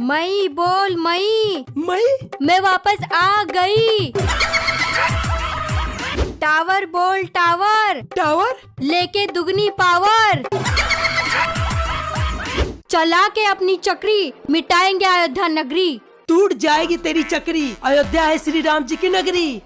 मई बोल मई। मई? मैं वापस आ गई। टावर बोल टावर। टावर? लेके दुगनी पावर। चला के अपनी चक्री मिटाएँगे अयोध्या नगरी। टूट जाएगी तेरी चक्री अयोध्या है श्री राम जी की नगरी।